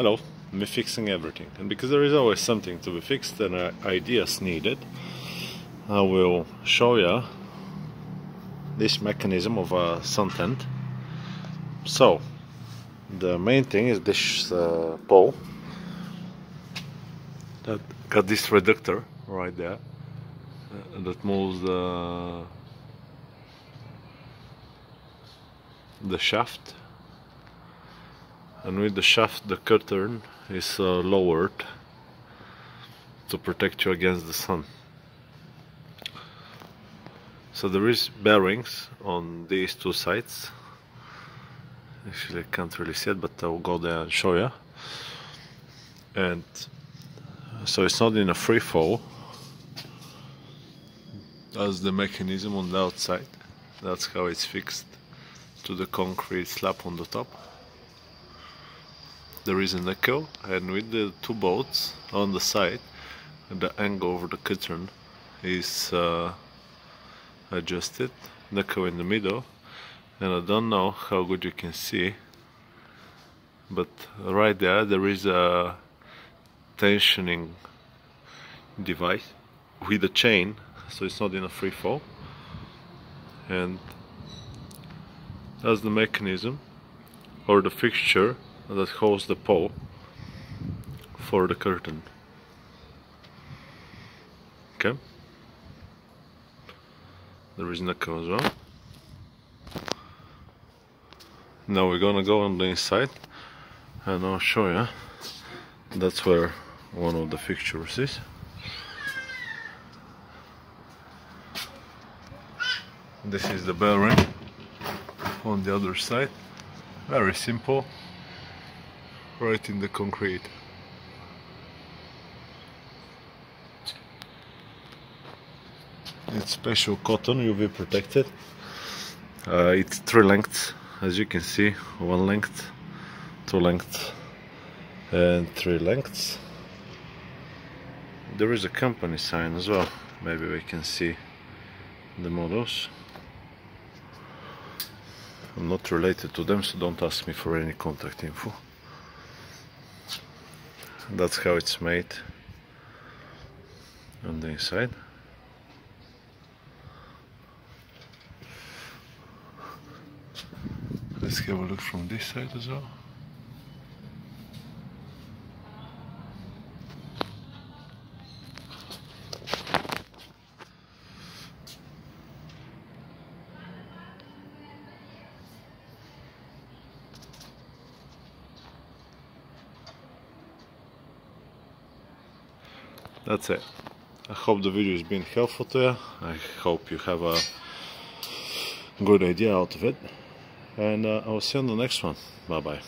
hello me fixing everything. And because there is always something to be fixed and uh, ideas needed I will show you this mechanism of a sun tent so the main thing is this uh, pole that got this reductor right there uh, that moves the the shaft and with the shaft the curtain is uh, lowered to protect you against the sun. So there is bearings on these two sides. Actually I can't really see it but I'll go there and show you. And so it's not in a free fall that's the mechanism on the outside. That's how it's fixed to the concrete slab on the top there is an echo and with the two bolts on the side the angle over the curtain is uh, adjusted echo in the middle. And I don't know how good you can see but right there there is a tensioning device with a chain so it's not in a free fall. And that's the mechanism or the fixture that holds the pole for the curtain. Okay. There is Neko as well. Now we're gonna go on the inside and I'll show you. That's where one of the fixtures is. This is the bearing on the other side. Very simple right in the concrete. It's special cotton UV protected. Uh, it's three lengths, as you can see, one length, two lengths, and three lengths. There is a company sign as well. Maybe we can see the models. I'm not related to them, so don't ask me for any contact info that's how it's made. On the inside. Let's have a look from this side as well that's it. I hope the video has been helpful to you. I hope you have a good idea out of it. And uh, I'll see you on the next one. Bye bye